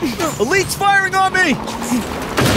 Elite's firing on me!